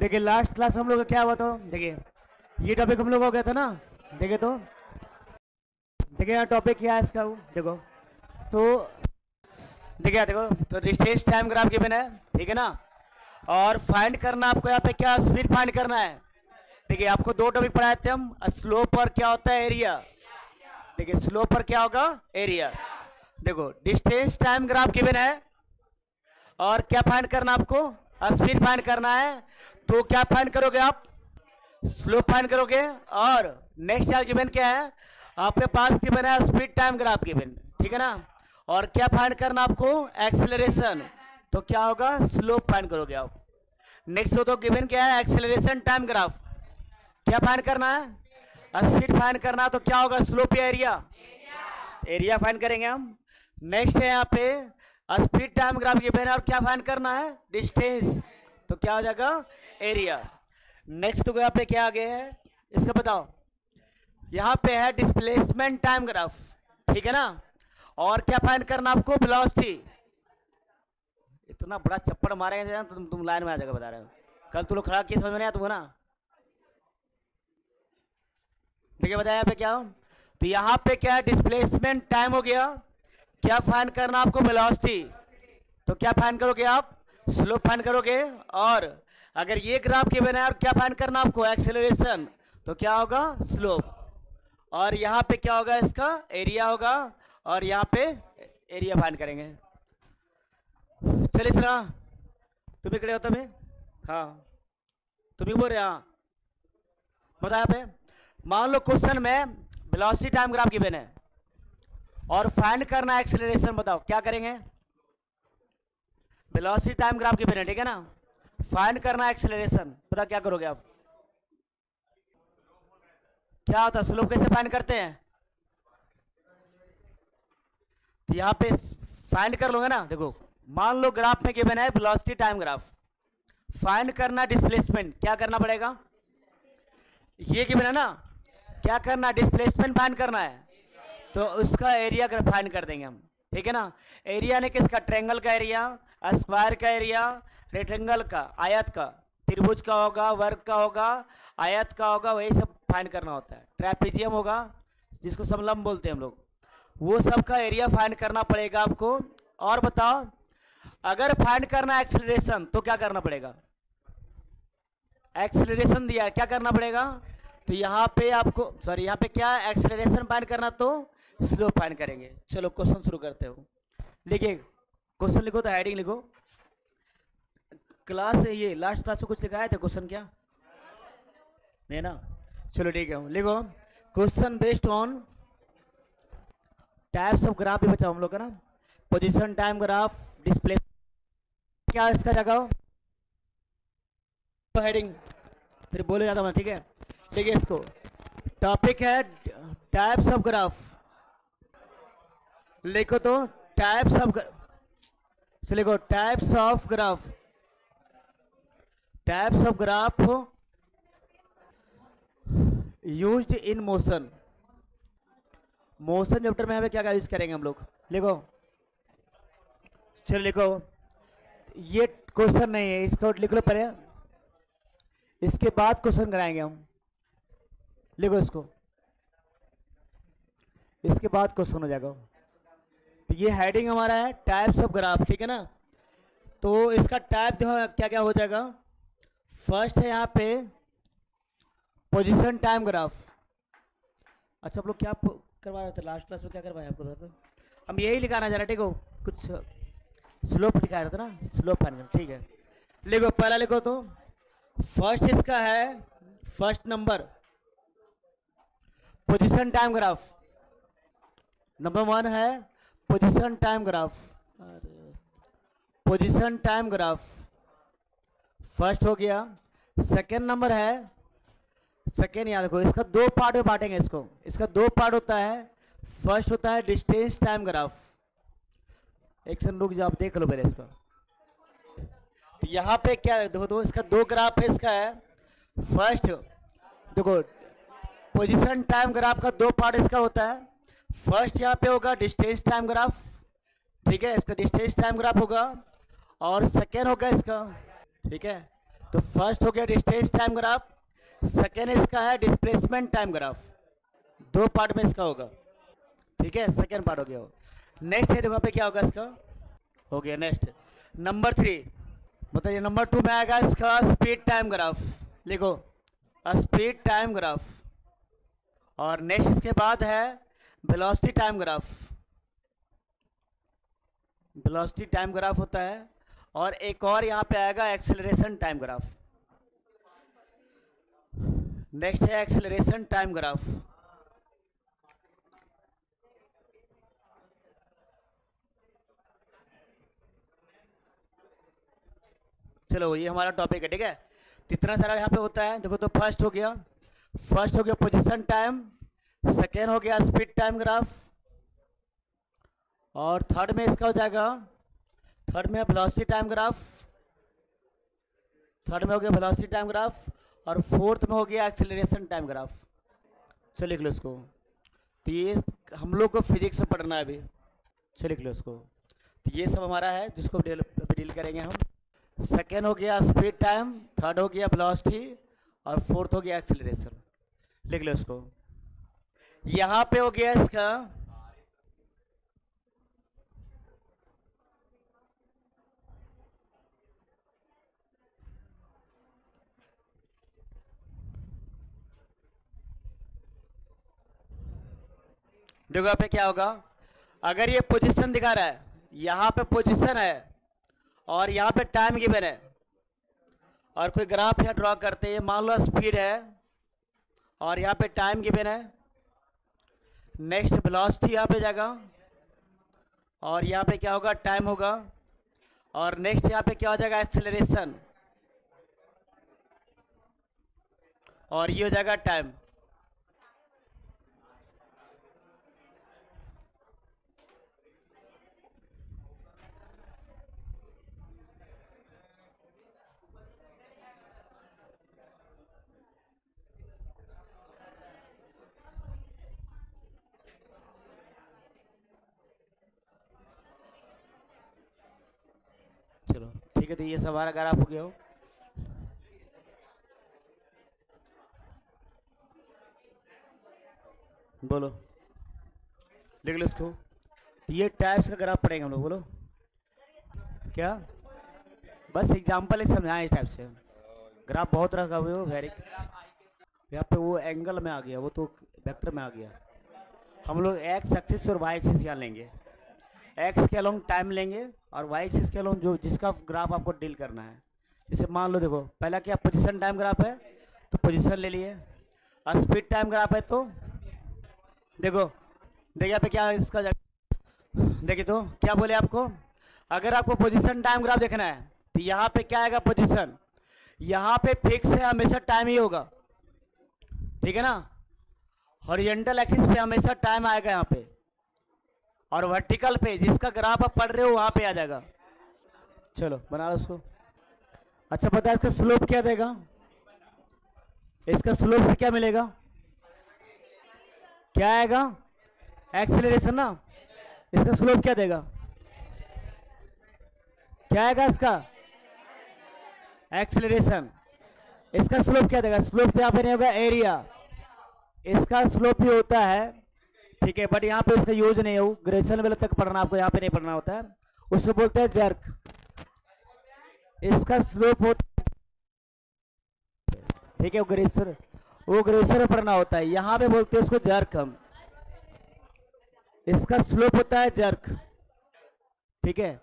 देखिए last class हम लोग क्या हुआ था देखिए ये टॉपिक हम लोग हो गया था ना? देखिए तो देखिए यहाँ टॉपिक क्या है इसका वो, देखो तो देखिए देखो तो डिस्टेंस टाइम ग्राफ गिवन है ठीक है ना? और फाइंड करना आपको यहाँ पे क्या स्पीड फाइंड करना है? देखिए आपको दो टॉपिक पढ़ाए थे हम स्लोप पर क्या होता है एरिया देखिए स्लोप पर क्या होगा? एरिया देखो डिस्टेंस टाइम ग्राफ गिवन है और क्या फाइंड करना आपको? स्पीड फाइंड करना है तो क्या फाइंड करोगे आप? स्लोप फाइंड करोगे? और नेक्स्ट क्या गिवन क्या है? आपके पास गिवन है स्पीड टाइम ग्राफ गिवन ठीक है ना? और क्या फाइंड करना आपको? एक्सेलरेशन तो क्या होगा? स्लोप फाइंड करोगे आप. नेक्स्ट हो तो गिवन क्या है? एक्सेलरेशन टाइम ग्राफ क्या फाइंड करना है? स्पीड फाइंड करना तो क्या होगा? स्लोप एरिया एरिया फाइंड करेंगे हम. नेक्स्ट है यहाँ पे स्पीड टाइम ग्राफ गिवन है और क्या फाइंड करना है? डिस्टेंस तो क्या हो जाएगा? एरिया नेक्स्ट तो यहाँ पे क्या आगे है? इसका बताओ। यहाँ पे है डिस्प्लेसमेंट टाइम ग्राफ ठीक है ना? और क्या फाइंड करना आपको? वेलोसिटी इतना बड़ा चप्पड़ मारेंगे ना तो तुम तुम लाइन में आ जाएगा बता रहे हो। कल तुम लोग खड़ा किया समझ में आया तुमको ना? देखिए बताया यहाँ पे क्या हो? तो यहाँ पे क्या है? डिस्प्लेसमेंट टाइम हो गया। क्या फाइन करना आपको? वेलोसिटी तो क्या फाइन करोगे आप? स्लोप फाइंड करोगे? और अगर ये ग्राफ के बना है, और क्या फाइंड करना आपको? एक्सेलरेशन तो क्या होगा? स्लोप और यहाँ पे क्या होगा इसका? एरिया होगा। और यहाँ पे एरिया फाइंड करेंगे। चलिए सुना। तुम खड़े हो तुम्हें हाँ। तुम बोल रहे हाँ बताया पे। मान लो क्वेश्चन में वेलोसिटी टाइम ग्राफ गिवन है और फाइंड करना एक्सेलरेशन बताओ। क्या करेंगे? वेलोसिटी टाइम ग्राफ गिवन है ठीक है ना? फाइंड करना एक्सेलरेशन पता क्या करोगे आप? क्या होता स्लोप कैसे फाइंड करते हैं? तो यहाँ पे फाइंड कर लोगे ना? देखो, मान लो ग्राफ में गिवन है वेलोसिटी टाइम ग्राफ फाइंड करना डिस्प्लेसमेंट क्या करना पड़ेगा? ये गिवन है ना? क्या करना? डिस्प्लेसमेंट फाइंड करना है. तो उसका एरिया फाइंड कर देंगे हम, ठीक है ना? एरिया ने किसका? ट्रेंगल का एरिया स्क्वायर का एरिया रेक्टेंगल का, आयत का, त्रिभुज का होगा, वर्ग का होगा, आयत का होगा, वही सब फाइंड करना होता है। ट्रैपेजियम होगा, जिसको समलम बोलते हैं हम लोग। वो सब का एरिया फाइंड करना पड़ेगा आपको। और बताओ, अगर फाइंड करना एक्सेलरेशन तो क्या करना पड़ेगा? एक्सेलरेशन दिया क्या करना पड़ेगा? तो यहाँ पे आपको सॉरी यहाँ पे क्या एक्सेलरेशन फाइंड करना तो स्लो फाइंड करेंगे। चलो क्वेश्चन शुरू करते हो। लिखिए क्वेश्चन लिखो तो हेडिंग लिखो। क्लास ये लास्ट क्लास में कुछ लिखाया था क्वेश्चन क्या? नहीं ना? चलो ठीक है, लिखो। Question based on types of graph भी बचा हम लोग का ना? पोजीशन टाइम ग्राफ डिस्प्ले क्या इसका जगह? हेडिंग फिर बोले जाता हूँ ठीक है? देखिए इसको। टॉपिक है टाइप्स ऑफ़ ग्राफ लिखो तो टाइप्स ऑफ़ से लिखो types of graph types of graph used in motion motion chapter में हमें क्या क्या यूज़ करेंगे हम लोग? लिखो चलो लिखो ये क्वेश्चन नहीं है, इसको लिख लो पहले। इसके बाद क्वेश्चन कराएँगे हम। लिखो इसको। इसके बाद क्वेश्चन हो जाएगा। तो ये हेडिंग हमारा है टाइप्स ऑफ़ ग्राफ ठीक है ना? तो इसका टाइप जो क्या क्या हो जाएगा? फ़र्स्ट है यहाँ पे पोजीशन टाइम ग्राफ अच्छा आप लोग क्या करवा रहे थे? लास्ट क्लास में क्या करवाया आपको बताते हम यही लिखाना रहे ठीक हो? कुछ स्लोप लिखा रहे थे ना? स्लोप फाइनल ठीक है। लिखो, पहला लिखो तो। फ़र्स्ट इसका है first number position time graph number one है position time graph position time graph first हो गया. सेकेंड नंबर है. सेकेंड याद रखो, इसका दो पार्ट में बांटेंगे इसको. इसका दो पार्ट होता है. फ़र्स्ट होता है डिस्टेंस टाइम ग्राफ एक सेकंड रुक जाओ, आप देख लो पहले इसका. तो यहाँ पे क्या देखो दो इसका दो ग्राफ है, इसका है. फ़र्स्ट देखो पोजीशन टाइम ग्राफ का दो पार्ट इसका होता है. फ़र्स्ट यहाँ पे होगा डिस्टेंस टाइम ग्राफ, ठीक है? इसका डिस्टेंस टाइम ग्राफ होगा और सेकेंड होगा इसका, ठीक है? तो फ़र्स्ट हो गया डिस्टेंस टाइम ग्राफ, सेकेंड इसका है डिस्प्लेसमेंट टाइम ग्राफ। दो पार्ट में इसका होगा, ठीक है? सेकेंड पार्ट हो गया। नेक्स्ट है देखो पे क्या होगा इसका? हो गया नेक्स्ट। नंबर थ्री, बताइए नंबर टू में आएगा इसका स्पीड टाइम ग्राफ। लिखो, स्पीड टाइम ग्राफ। और नेक्स्ट इसके बाद है velocity time graph velocity time graph होता है और एक और यहाँ पे आएगा एक्सेलरेशन टाइम ग्राफ नेक्स्ट है एक्सेलरेशन टाइम ग्राफ चलो, ये हमारा टॉपिक है, ठीक है? तो इतना सारा यहाँ पे होता है। देखो तो फ़र्स्ट हो गया। फ़र्स्ट हो गया पोजीशन टाइम सेकेंड हो गया स्पीड टाइम ग्राफ। और थर्ड में इसका हो जाएगा, थर्ड में वेलोसिटी टाइम ग्राफ। थर्ड में हो गया वेलोसिटी टाइम ग्राफ और फोर्थ में हो गया एक्सेलरेशन टाइम ग्राफ। चलो लिख लो इसको। तो ये हम लोग को फिजिक्स में पढ़ना है अभी। चलो लिख लो इसको। तो ये सब हमारा है, जिसको डील डील करेंगे हम। सेकेंड हो गया स्पीड टाइम, थर्ड हो गया वेलोसिटी और फोर्थ हो गया एक्सेलरेशन। लिख लो इसको। यहाँ पे हो गया इसका। देखो पे क्या होगा? अगर ये पोजीशन दिखा रहा है, यहाँ पे पोजीशन है और यहाँ पे टाइम गिवन है और कोई ग्राफ यहाँ ड्रॉ करते हैं, मान लो स्पीड है और यहाँ पे टाइम गिवन है नेक्स्ट वेलोसिटी यहाँ पे जाएगा और यहाँ पे क्या होगा? टाइम होगा। और नेक्स्ट यहाँ पे क्या हो जाएगा? एक्सेलरेशन और ये हो जाएगा टाइम ठीक है तो ये सब हमारा ग्राफ हो गया हो। बोलो। लिख लो इसको। तो ये टाइप्स का ग्राफ पढ़ेंगे हम लोग, बोलो। क्या? बस एग्जांपल एक समझाएँ इस टाइप से। ग्राफ बहुत का हुए हो वेरी यहाँ पे वो एंगल में आ गया, वो तो वेक्टर में आ गया। हम लोग एक्स एक्सिस और वाई एक्सिस यहाँ लेंगे। एक्स के अलोंग टाइम लेंगे और वाई एक्सिस के अलोंग जो, जिसका ग्राफ आपको डील करना है। जैसे मान लो देखो, पहला क्या पोजीशन टाइम ग्राफ है? तो पोजीशन ले लिए। और स्पीड टाइम ग्राफ है तो देखो, देखिए पे क्या इसका देखिए तो क्या बोले आपको? अगर आपको पोजीशन टाइम ग्राफ देखना है तो यहाँ पे क्या आएगा पोजीशन यहाँ पे फिक्स है, हमेशा टाइम ही होगा। ठीक है ना? हॉरिजेंटल एक्सिस पे हमेशा टाइम आएगा यहाँ पे। और वर्टिकल पे, जिसका ग्राफ आप पढ़ रहे हो, वहाँ पे आ जाएगा। चलो, बना उसको अच्छा पता है इसका स्लोप क्या देगा? इसका स्लोप से क्या मिलेगा? क्या आएगा? एक्सेलरेशन ना? इसका स्लोप क्या देगा? क्या आएगा इसका? एक्सेलरेशन इसका स्लोप क्या देगा? स्लोप से यहाँ नहीं होगा एरिया इसका स्लोप भी होता है ठीक है बट यहाँ पे उसका यूज़ नहीं हो ग्रेजुएशन लेवल तक पढ़ना आपको यहाँ पे नहीं पढ़ना होता है। उसको बोलते हैं जर्क इसका स्लोप होता ठीक है, वो ग्रेजुएशन वो ग्रेजुएशन पढ़ना होता है। यहाँ पे बोलते हैं उसको जर्क हम। इसका स्लोप होता है जर्क ठीक है,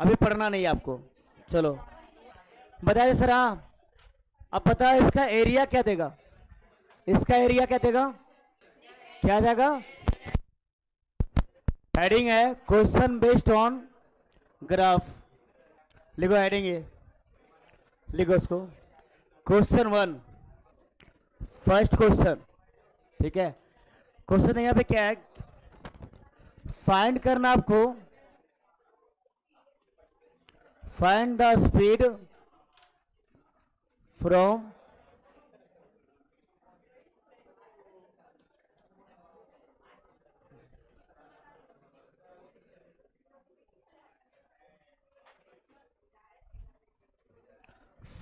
अभी पढ़ना नहीं आपको। चलो। बताइए सर हाँ। अब पता इसका एरिया क्या देगा? इसका एरिया क्या देगा? क्या जाएगा हेडिंग है क्वेश्चन बेस्ड ऑन ग्राफ लिखो हेडिंग ये। लिखो उसको। क्वेश्चन वन फ़र्स्ट क्वेश्चन ठीक है? क्वेश्चन यहाँ पे क्या है? फाइंड करना आपको। Find the speed from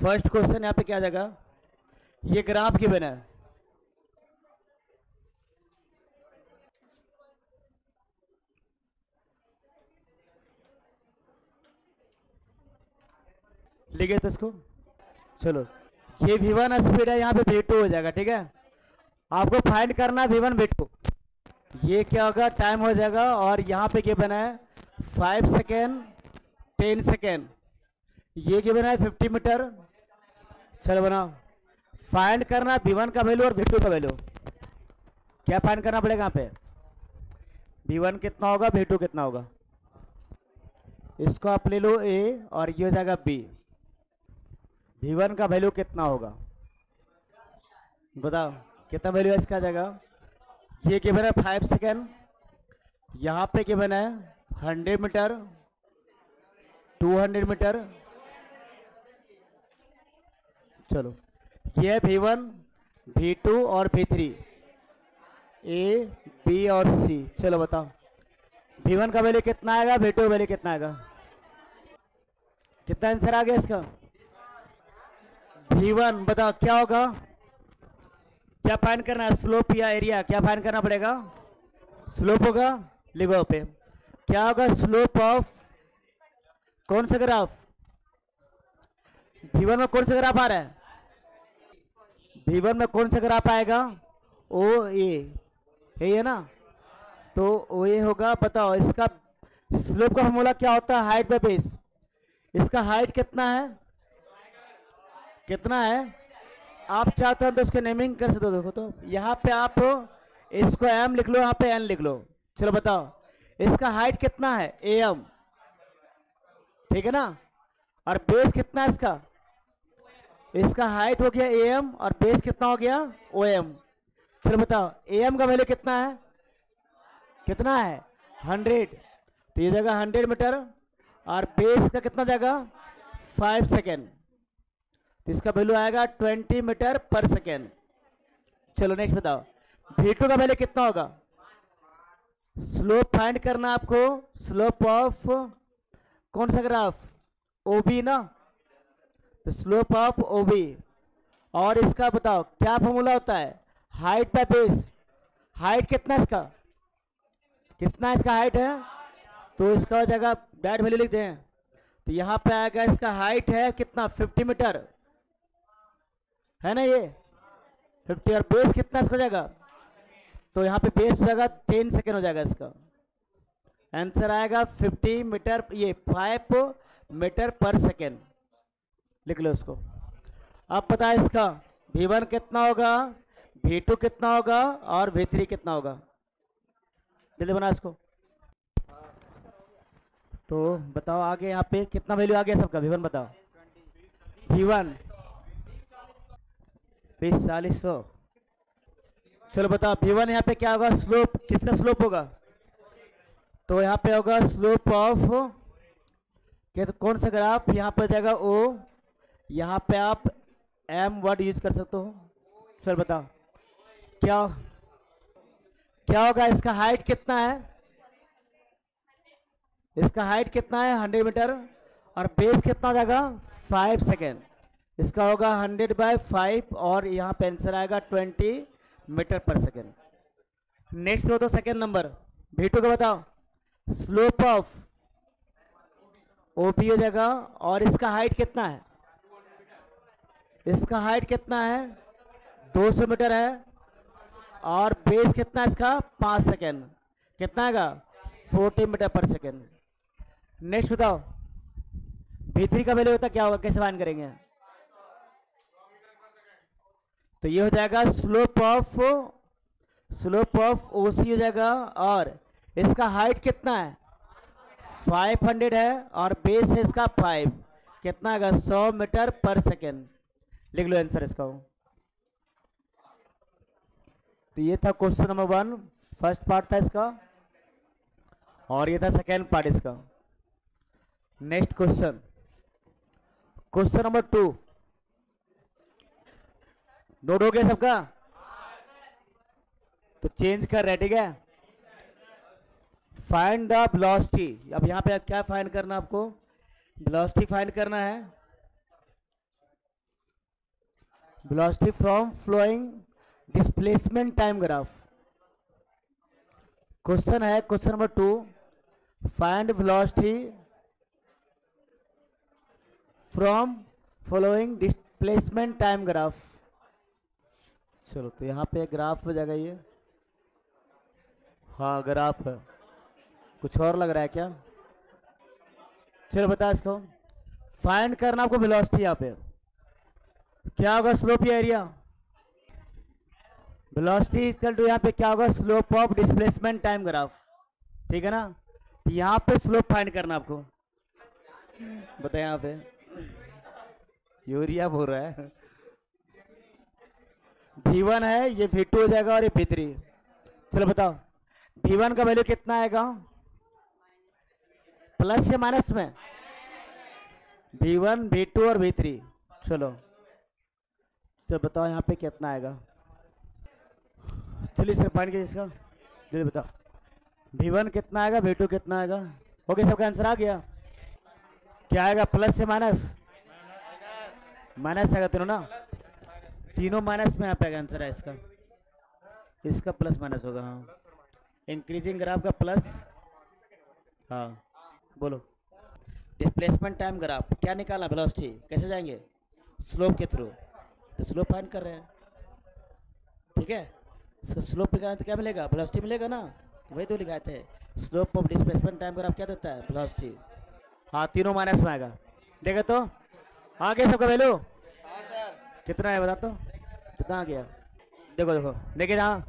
first question यहाँ पे क्या जाएगा? ये ग्राफ गिवन है। लिखे तो इसको? चलो। ये वी वन स्पीड है, यहाँ पे वी टू हो जाएगा, ठीक है? आपको फाइंड करना वी वन वी टू ये क्या होगा? टाइम हो जाएगा, और यहाँ पे क्या बना है? फाइव सेकेंड टेन सेकेंड ये क्या बना है? फिफ्टी मीटर चलो बनाओ फाइंड करना वी वन का वैल्यू और वी टू का वैल्यू क्या फाइंड करना पड़ेगा यहाँ पे? वी वन कितना होगा वी टू कितना होगा? इसको आप ले लो ए और ये हो जाएगा बी वी वन का वैल्यू कितना होगा? बताओ, कितना वैल्यू है इसका आ जाएगा? ये गिवन है? फाइव सेकेंड यहाँ पे गिवन है? Hundred metre two hundred metre चलो। ये है वन वी टू और वी थ्री। ए, बी और सी। चलो बताओ। वी वन का वैल्यू कितना आएगा वी टू का वैल्यू कितना आएगा? कितना आंसर आ गया इसका? वी वन, बताओ, क्या होगा? क्या फाइंड करना है? स्लोप या एरिया क्या फाइन करना पड़ेगा? स्लोप होगा, लिखो पे। क्या होगा? स्लोप ऑफ़ कौन सा ग्राफ वी में कौन सा ग्राफ आ रहा है? वी में कौन सा ग्राफ आएगा? ओ, ए। है ना? तो ओ, ए होगा, बताओ, इसका स्लोप का फॉर्मूला क्या होता है? हाइट बाय बेस इसका हाइट कितना है? कितना है? आप चाहते हो तो उसके नेमिंग कर सकते हो, देखो तो। यहाँ पे आप इसको एम लिख लो, यहाँ पे एन लिख लो। चलो बताओ। इसका हाइट कितना है? ए एम ठीक है ना? और बेस कितना है इसका? इसका हाइट हो गया ए एम और बेस कितना हो गया ओ एम चलो बताओ ए एम का वैल्यू कितना है? कितना है? हंड्रेड तो ये जगह हंड्रेड मीटर और बेस का कितना जाएगा? फाइव सेकेंड तो इसका वैल्यू आएगा ट्वेंटी मीटर पर सेकेंड चलो नेक्स्ट बताओ V2 का वैल्यू कितना होगा? स्लोप फाइंड करना आपको स्लोप ऑफ़ कौन सा ग्राफ ओबी ना? तो स्लोप ऑफ़ ओबी और इसका बताओ, क्या फॉर्मूला होता है? हाइट बाय बेस हाइट कितना इसका? कितना इसका हाइट है? तो इसका हो जाएगा डायरेक्ट वैल्यू लिखते हैं तो यहाँ पे आएगा इसका हाइट है कितना? 50 मीटर है ना ये? 50 और बेस कितना इसका हो जाएगा? तो यहाँ पे बेस हो जाएगा 10 सेकेंड हो जाएगा इसका। आंसर आएगा 50 मीटर ये 5 मीटर पर सेकेंड लिख लो इसको। अब पता है इसका V1 कितना होगा V2 कितना होगा और V3 कितना होगा? जल्दी बना इसको। तो बताओ आगे यहाँ पे कितना वैल्यू आ गया सबका? V1 बताओ। V1 बीस चालीस सौ। चलो बताओ V1 यहाँ पे क्या होगा? स्लोप किसका स्लोप होगा? तो यहाँ पे होगा स्लोप ऑफ़ तो कौन सा ग्राफ यहाँ पर जाएगा ओ यहाँ पे आप एम वर्ड यूज़ कर सकते हो। सर बताओ। क्या क्या होगा? इसका हाइट कितना है? इसका हाइट कितना है? हंड्रेड मीटर और बेस कितना जाएगा? फाइव सेकेंड इसका होगा हंड्रेड बाय फाइव और यहाँ पे आंसर आएगा twenty metre per second next हो तो सेकेंड नंबर भीटू का बताओ। स्लोप ऑफ़ ओपी हो जाएगा और इसका हाइट कितना है? इसका हाइट कितना है? 200 मीटर है। और बेस कितना है इसका? पाँच सेकेंड कितना आएगा? 40 मीटर पर सेकेंड नेक्स्ट बताओ। भीतरी का वैल्यू होता क्या होगा? कैसे फाइन करेंगे? तो ये हो जाएगा slope of slope of OC हो जाएगा। और इसका हाइट कितना है? 500 है। और बेस है इसका 5 कितना आएगा? 100 मीटर पर सेकेंड लिख लो आंसर इसका तो ये था question number one first part था इसका, और ये था सेकेंड पार्ट इसका। Next question question number two note हो गया सबका? तो चेंज कर रहे, ठीक है? फाइंड द वेलोसिटी अब यहाँ पे क्या फाइंड करना आपको? वेलोसिटी फाइंड करना है। Velocity from flowing displacement time graph. Question है question number two find velocity from following displacement time graph चलो तो यहाँ पे ग्राफ हो जाएगा ये. हाँ ग्राफ है. कुछ और लग रहा है क्या? चलो बता इसको. फाइंड करना आपको वेलोसिटी यहाँ पे. क्या होगा slope area velocity equal to यहाँ पे क्या होगा slope of displacement time graph ठीक है ना? तो यहाँ पे स्लोप फाइंड करना आपको। बताए यहाँ पे। यूरिया बोल रहा है। वी वन है, ये वी टू हो जाएगा और ये भी थ्री चलो बताओ। भी वन का वैल्यू कितना आएगा? प्लस या माइनस में? भी वन वी टू और भी थ्री चलो। चलो बताओ यहाँ पे कितना आएगा। चलिए सर पॉइंट कीजिए इसका। जल्दी बताओ। वी वन कितना आएगा वी टू कितना आएगा? ओके सबका आंसर आ गया। क्या आएगा? प्लस से माइनस माइनस आएगा तीनों ना? तीनों माइनस में यहाँ पे आंसर है इसका। इसका प्लस माइनस होगा हाँ। इंक्रीजिंग ग्राफ का प्लस हाँ। बोलो। Displacement time graph. क्या निकालना वेलोसिटी कैसे जाएँगे? स्लोप के थ्रू तो स्लोप फाइंड कर रहे हैं। ठीक है? इसका स्लोप निकालना तो क्या मिलेगा? वेलोसिटी मिलेगा ना? वही तो लिखाए थे। Slope of displacement time graph क्या देता है? वेलोसिटी हाँ तीनों माइनस में आएगा। देखो तो? आगे सबका वैल्यू कितना है बता तो? कितना आ गया? देखो देखो। देखिए जहाँ?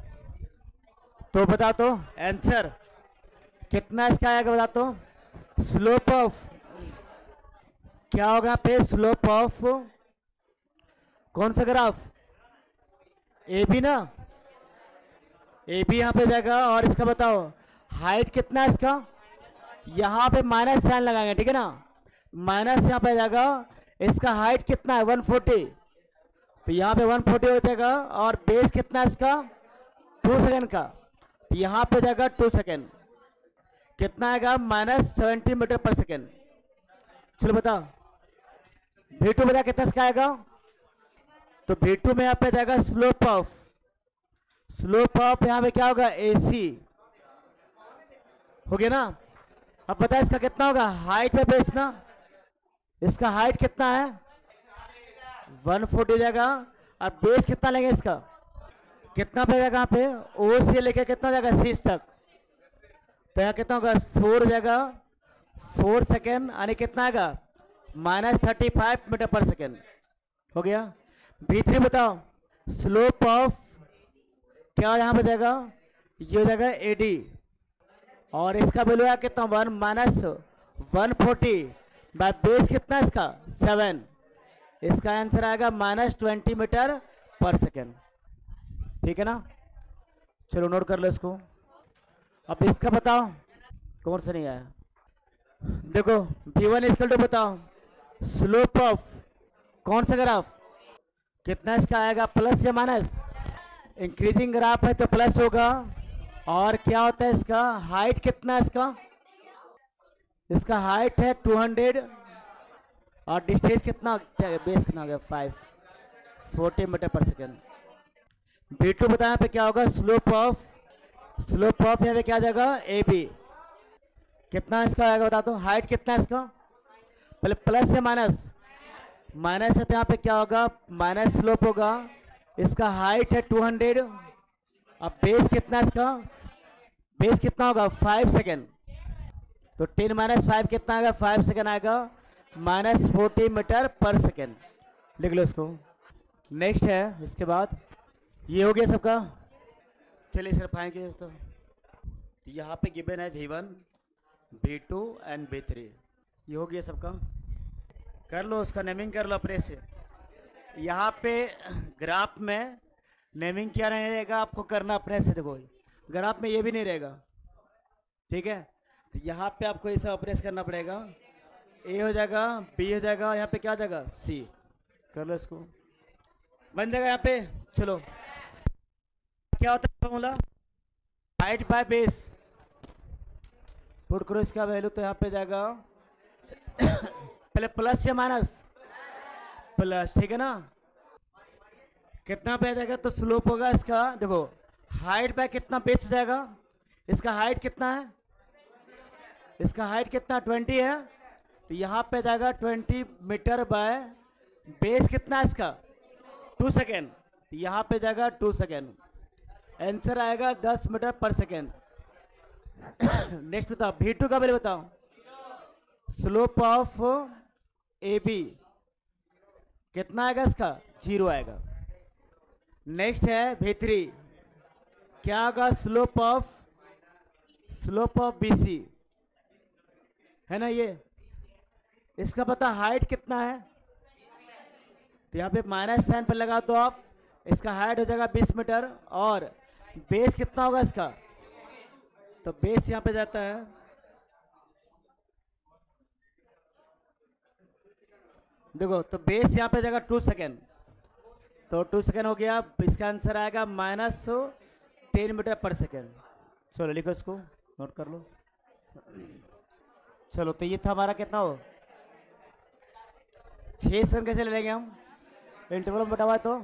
तो बता तो। आंसर कितना इसका आएगा बता तो? स्लोप ऑफ़ क्या होगा पे? स्लोप ऑफ़ कौन सा ग्राफ? ए बी ना? ए बी यहाँ पे जाएगा और इसका बताओ। हाइट कितना है इसका? यहाँ पे माइनस साइन लगाएँगे, ठीक है ना? माइनस यहाँ पे जाएगा। इसका हाइट कितना है? 140 तो यहाँ पे 140 हो जाएगा और बेस कितना है इसका? टू सेकेंड का। तो यहाँ पे जाएगा टू सेकेंड कितना आएगा? Minus seventy metre per second चलो बता। वी टू बता कितना इसका आएगा? तो वी टू में यहाँ पे जाएगा स्लोप ऑफ़ स्लोप ऑफ़ यहाँ पे क्या होगा? एसी हो गया ना? अब बता इसका कितना होगा? हाइट पे बेस ना इसका हाइट कितना है? 140 जाएगा। और बेस कितना लेंगे इसका? कितना पे जाएगा यहाँ पे? ओ से लेके कितना जाएगा? सीस तक। तो यहाँ कितना होगा? फोर जाएगा। फोर सेकेंड यानी कितना आएगा? Minus thirty five metre per second हो गया? बी थ्री बताओ। स्लोप ऑफ़ क्या यहाँ पे जाएगा? ये हो जाएगा एडी और इसका वैल्यू है कितना? One minus one forty by base कितना इसका? सेवन इसका आंसर आएगा minus twenty metre per second ठीक है ना? चलो नोट कर लो इसको। अब इसका बताओ। कौन सा नहीं आया? देखो बी वन इसकल बताओ। स्लोप ऑफ़ कौन सा ग्राफ कितना इसका आएगा? प्लस या माइनस? इंक्रीजिंग ग्राफ है तो प्लस होगा। और क्या होता है इसका? हाइट कितना इसका? इसका हाइट है 200 और डिस्टेंस कितना? बेस कितना हो गया? Five forty metre per second B two बताया पे क्या होगा? स्लोप ऑफ़ स्लोप ऑफ़ यहाँ पे क्या जाएगा? ए बी कितना इसका आएगा बता दो? हाइट कितना है इसका? पहले प्लस या माइनस? माइनस है तो यहाँ पे क्या होगा? माइनस स्लोप होगा। इसका हाइट है 200 अब बेस कितना है इसका? बेस कितना होगा? फाइव सेकेंड तो टेन माइनस फाइव कितना आएगा? फाइव सेकेंड आएगा। Minus forty metre per second लिख लो इसको। नेक्स्ट है इसके बाद। ये हो गया सबका। चलिए सर फाएँगे तो यहाँ पे गिवन है वी वन एंड थ्री ये हो गया सबका। कर लो, उसका नेमिंग कर लो अपने से। यहाँ पे ग्राफ में नेमिंग क्या नहीं रहेगा, आपको करना अपने से देखो। ग्राफ में ये भी नहीं रहेगा। ठीक है? तो यहाँ पे आपको ये सब अप्रेस करना पड़ेगा। ए हो जाएगा बी हो जाएगा, यहाँ पे क्या जाएगा? सी कर लो इसको। बन जाएगा यहाँ पे। चलो। क्या होता है formula height by base put करो इसका वैल्यू तो यहाँ पे जाएगा। पहले प्लस या माइनस प्लस ठीक है ना? कितना पे जाएगा तो स्लोप होगा इसका? देखो हाइट पे कितना बेस हो जाएगा? इसका हाइट कितना है? इसका हाइट कितना? ट्वेंटी है। तो यहाँ पे जाएगा ट्वेंटी मीटर बाय बेस कितना है इसका? टू सेकेंड तो यहाँ पे जाएगा टू सेकेंड आंसर आएगा दस मीटर पर सेकेंड नेक्स्ट बताओ भी टू का पहले बताओ. स्लोप ऑफ़ ए बी कितना आएगा इसका? ज़ीरो आएगा। नेक्स्ट है भी थ्री क्या होगा? Slope of slope of B C है ना ये? इसका पता हाइट कितना है? तो यहाँ पे माइनस साइन पर लगा दो आप। इसका हाइट हो जाएगा 20 मीटर। और बेस कितना होगा इसका? तो बेस यहाँ पे जाता है। देखो तो बेस यहाँ पे जाएगा टू सेकेंड तो टू सेकेंड हो गया, इसका आंसर आएगा minus ten metre per second चलो, लिखो इसको नोट कर लो. चलो तो ये था हमारा कितना हो? छः सेकंड कैसे ले लेंगे हम? इंटरवल में बटा हुआ तो.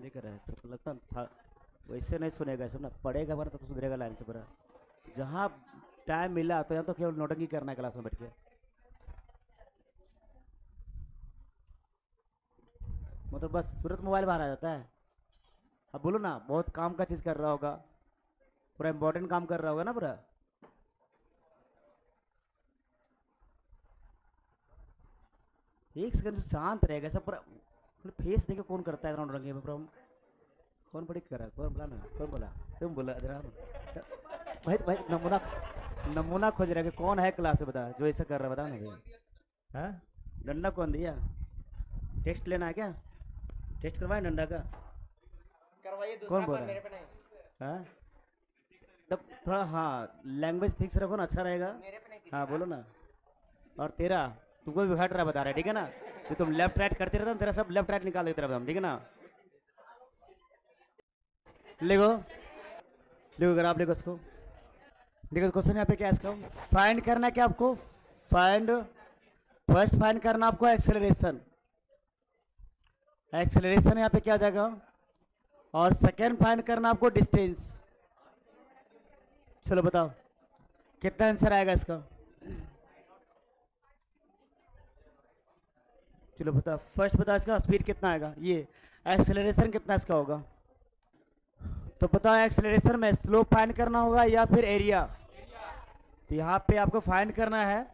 देख रहा है सर लगता था, वैसे नहीं सुनेगा सब ना पढ़ेगा वरना तो सुधरेगा लाइन से पूरा. जहाँ टाइम मिला तो यहाँ तो केवल नोटंकी करना है क्लास में बैठ के. मतलब बस तुरंत मोबाइल बाहर आ जाता है। अब बोलो ना बहुत काम का चीज़ कर रहा होगा। पूरा इम्पोर्टेंट काम कर रहा होगा ना पूरा। एक सेकंड शांत रहेगा सब पूरा फेस देखे कौन करता है रंगे में पूरा कौन बड़ी कर रहा है? कौन बोला ना? कौन बोला? तुम बोला जरा भाई भाई नमूना नमूना खोज रहा है कि कौन है क्लास में बता जो ऐसा कर रहा है बता ना भैया हाँ? डंडा कौन दिया? टेस्ट लेना है क्या? टेस्ट करवाए डंडा का? करवाइए कौन बोल पर रहा है? मेरे पे नहीं। हाँ? तब थोड़ा हाँ लैंग्वेज ठीक से रखो ना अच्छा रहेगा। मेरे पे नहीं हाँ बोलो ना। और तेरा तुमको भी हट रहा बता रहा है ठीक है ना? तो तुम लेफ़्ट राइट करते रहते हो तेरा सब लेफ़्ट राइट निकाल देते रहते हम ठीक है ना? लिखो लिखो अगर आप लिखो उसको देखो क्वेश्चन यहाँ पे क्या इसका? फाइंड करना है क्या आपको? फाइंड फ़र्स्ट फाइंड करना आपको एक्सेलरेशन एक्सेलरेशन यहाँ पे क्या जाएगा? और सेकेंड फाइंड करना आपको डिस्टेंस चलो बताओ, कितना आंसर आएगा इसका? चलो बताओ फ़र्स्ट बताओ इसका स्पीड कितना आएगा? ये एक्सेलरेशन कितना इसका होगा? तो बताओ एक्सेलरेशन में स्लो फाइंड करना होगा या फिर एरिया तो यहाँ पे आपको फाइंड करना है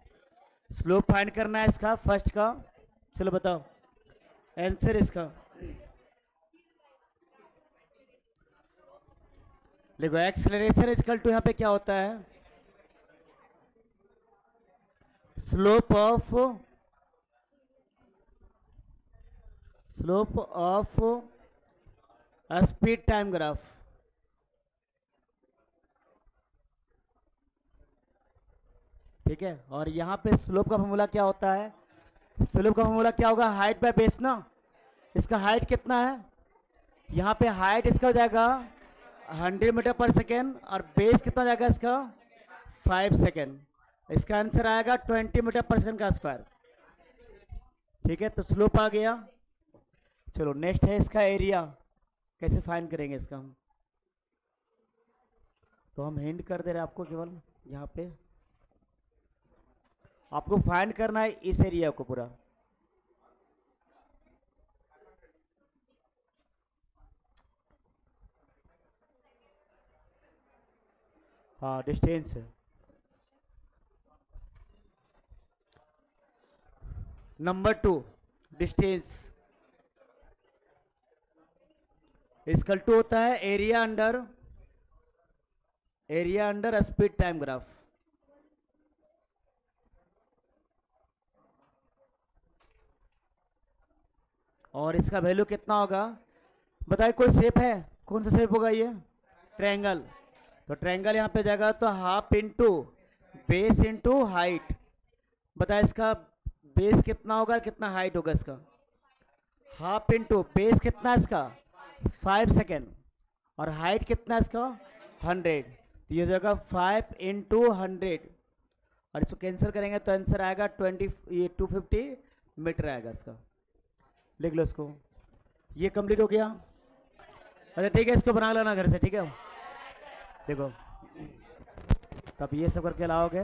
स्लो फाइंड करना है इसका फ़र्स्ट का। चलो बताओ। आंसर इसका देखो एक्सेलरेशन इजकल टू यहाँ पे क्या होता है? Slope of slope of speed time graph ठीक है? और यहाँ पे स्लोप का फॉर्मूला क्या होता है? स्लोप का फॉर्मूला क्या होगा? हाइट बाय बेस ना? इसका हाइट कितना है? यहाँ पे हाइट इसका हो जाएगा हंड्रेड मीटर पर सेकेंड और बेस कितना जाएगा इसका? फाइव सेकेंड इसका आंसर आएगा ट्वेंटी मीटर पर सेकेंड का स्क्वायर ठीक है तो स्लोप आ गया। चलो नेक्स्ट है इसका एरिया कैसे फाइन करेंगे इसका हम? तो हम हिंट कर दे रहे आपको केवल यहाँ पे। आपको फाइंड करना है इस एरिया को पूरा। हाँ distance number two distance equal to होता है area under area under speed time graph और इसका वैल्यू कितना होगा? बताइए, कोई सेप है? कौन सा सेप होगा ये? ट्रैंगल तो ट्रैंगल यहाँ पे जाएगा तो half into base into height बताए इसका बेस कितना होगा, कितना हाइट होगा इसका? हाफ़ इंटू बेस कितना इसका? फाइव सेकेंड और हाइट कितना है इसका? हंड्रेड तो ये जाएगा फाइव इंटू हंड्रेड और इसको कैंसिल करेंगे तो आंसर आएगा ट्वेंटी ये टू फिफ्टी मीटर आएगा इसका। लिख लो इसको। ये कंप्लीट हो गया। अच्छा ठीक है, इसको बना लेना घर से, ठीक है? देखो। तब ये सब करके लाओगे